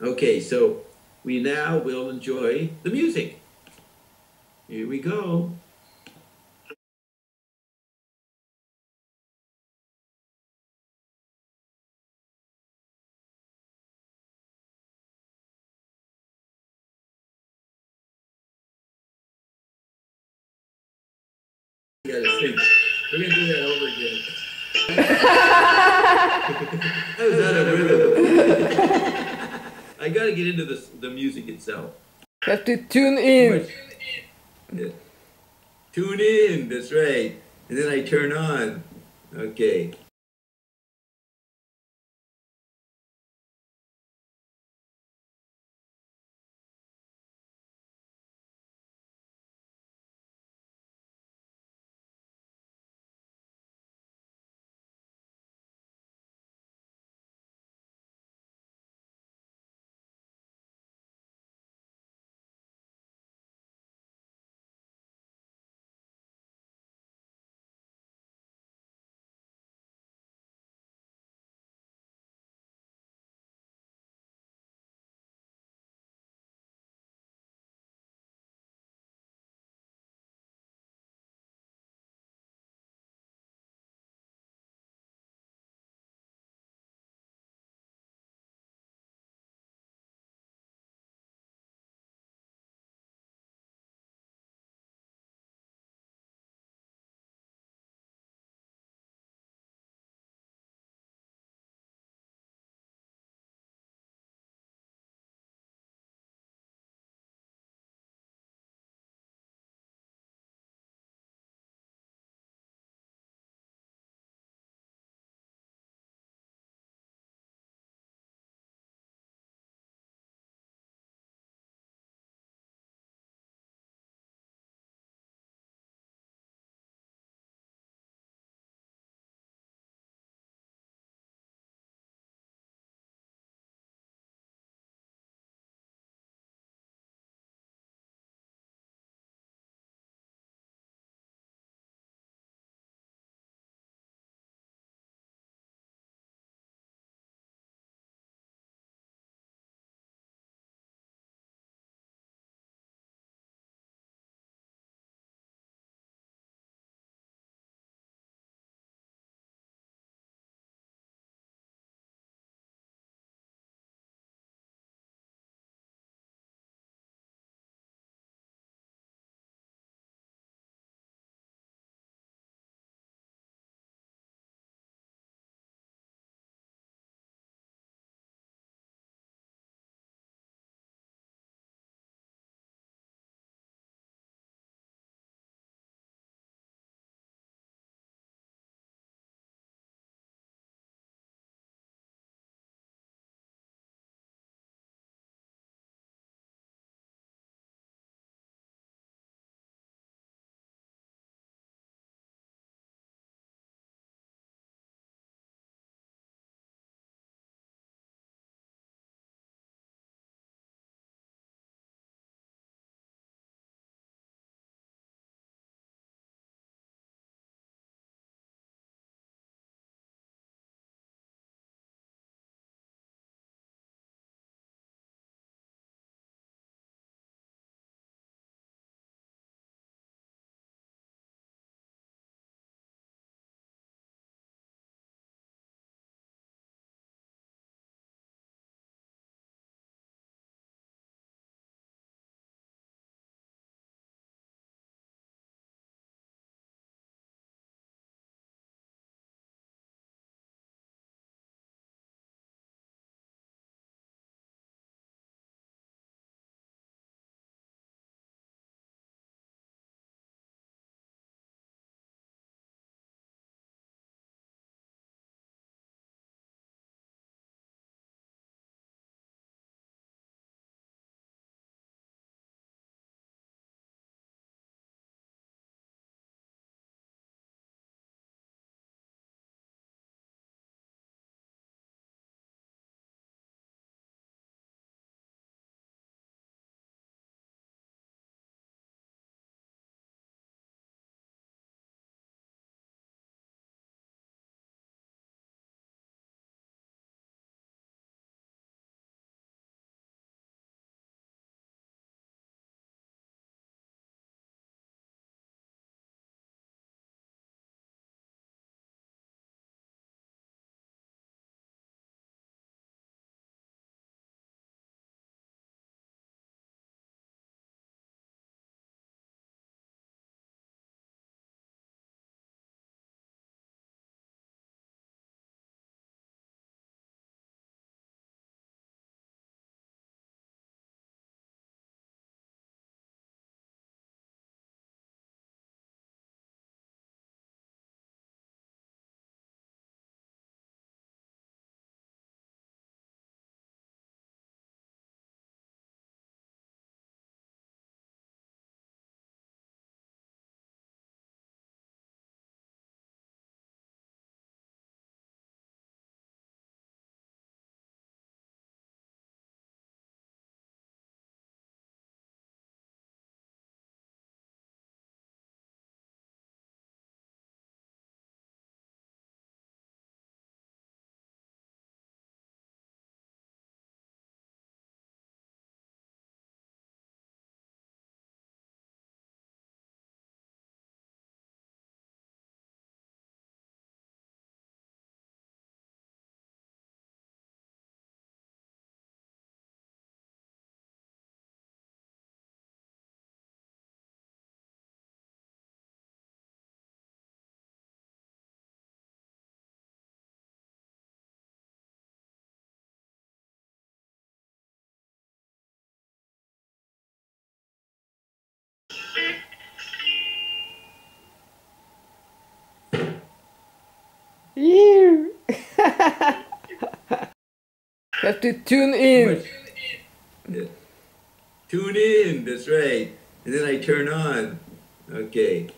Okay, so we now will enjoy the music. Here we go. We're gonna do that over again. get into the, the music itself. You have to tune in. Yeah. Tune in, that's right. And then I turn on. Okay. Have to tune in. Tune in, that's right. And then I turn on. Okay.